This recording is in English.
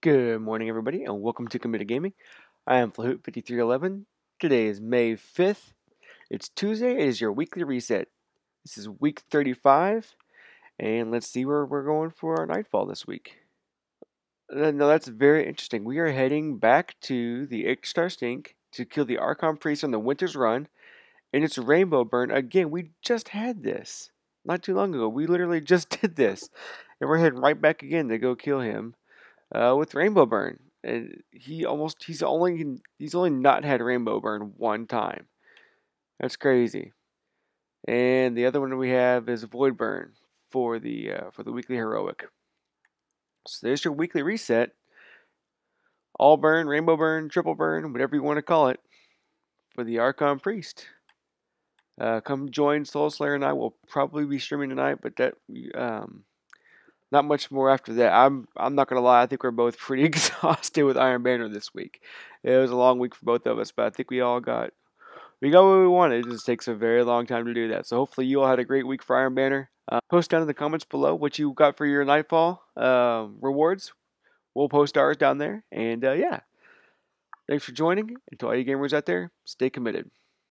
Good morning, everybody, and welcome to Committed Gaming. I am Flahoot5311. Today is May 5th. It's Tuesday. It is your weekly reset. This is week 35, and let's see where we're going for our nightfall this week. Uh, no, that's very interesting. We are heading back to the Ishtar Sink to kill the Archon Priest on the Winter's Run, and it's Rainbow Burn. Again, we just had this not too long ago. We literally just did this, and we're heading right back again to go kill him uh, with Rainbow Burn, and he almost he's only he's only not had Rainbow Burn one time. That's crazy. And the other one we have is Void Burn for the uh, for the weekly heroic. So there's your weekly reset. All burn, rainbow burn, triple burn, whatever you want to call it, for the Archon Priest. Uh, come join Soul Slayer and I will probably be streaming tonight, but that um, not much more after that. I'm I'm not gonna lie. I think we're both pretty exhausted with Iron Banner this week. It was a long week for both of us, but I think we all got we got what we wanted. It just takes a very long time to do that. So hopefully you all had a great week for Iron Banner. Uh, post down in the comments below what you got for your Nightfall uh, rewards. We'll post ours down there. And uh, yeah, thanks for joining. And to all you gamers out there, stay committed.